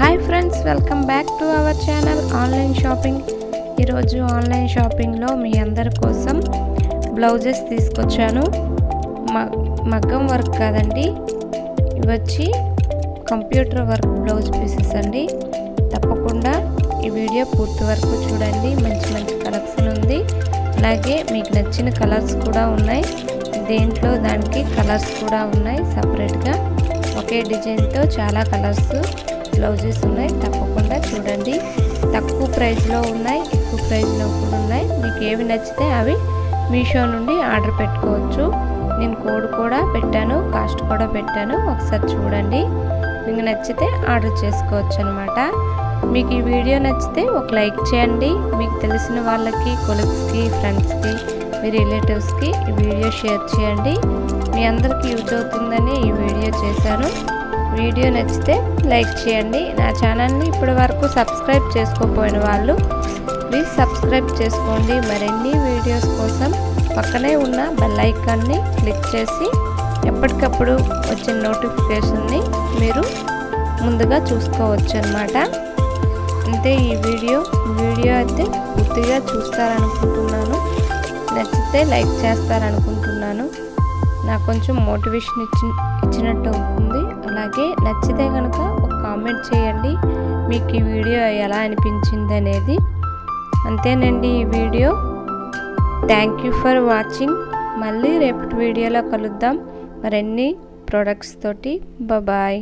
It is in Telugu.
Hi friends welcome back to our channel online shopping ఈరోజు ఆన్లైన్ షాపింగ్లో మీ అందరి కోసం బ్లౌజెస్ తీసుకొచ్చాను. మ మగ్గం వర్క్ కాదండి. ఇవి వచ్చి కంప్యూటర్ వర్క్ బ్లౌజ్ పీసెస్ అండి. తప్పకుండా ఈ వీడియో పూర్తి వరకు చూడండి. మంచి మంచి కలెక్షన్ ఉంది. అలాగే మీకు నచ్చిన కలర్స్ కూడా ఉన్నాయి. దేంట్లో దానికి కలర్స్ కూడా ఉన్నాయి సపరేట్గా ఒకే డిజైన్తో చాలా కలర్స్ బ్లౌజెస్ ఉన్నాయి తప్పకుండా చూడండి. తక్కువ ప్రైస్లో ఉన్నాయి ఎక్కువ ప్రైస్లో కూడా ఉన్నాయి. మీకు ఏవి నచ్చితే అవి మీషో నుండి ఆర్డర్ పెట్టుకోవచ్చు. నేను కోడ్ కూడా పెట్టాను కాస్ట్ కూడా పెట్టాను. ఒకసారి చూడండి. మీకు నచ్చితే ఆర్డర్ చేసుకోవచ్చు అనమాట మీకు ఈ వీడియో నచ్చితే ఒక లైక్ చేయండి. మీకు తెలిసిన వాళ్ళకి కొలీగ్స్కి ఫ్రెండ్స్కి మీ రిలేటివ్స్కి ఈ వీడియో షేర్ చేయండి. మీ అందరికీ యూజ్ అవుతుందని ఈ వీడియో చేశాను. వీడియో నచ్చితే లైక్ చేయండి. నా ఛానల్ని ఇప్పటి వరకు సబ్స్క్రైబ్ చేసుకోపోయిన వాళ్ళు ప్లీజ్ సబ్స్క్రైబ్ చేసుకోండి. మరిన్ని వీడియోస్ కోసం పక్కనే ఉన్న బెల్ ఐకాన్ని క్లిక్ చేసి ఎప్పటికప్పుడు వచ్చిన నోటిఫికేషన్ని మీరు ముందుగా చూసుకోవచ్చు అనమాట అంతే ఈ వీడియో. వీడియో అయితే పూర్తిగా చూస్తారనుకుంటున్నాను. నచ్చితే లైక్ చేస్తారనుకుంటున్నాను. నాకు కొంచెం మోటివేషన్ ఇచ్చి ఇచ్చినట్టు అవుతుంది అలాగే నచ్చితే కనుక ఒక కామెంట్ చేయండి. మీకు ఈ వీడియో ఎలా అనిపించింది అనేది. అంతేనండి ఈ video. Thank you for watching మళ్ళీ రేపటి వీడియోలో కలుద్దాం. మరిన్ని ప్రొడక్ట్స్ తోటి. బాయ్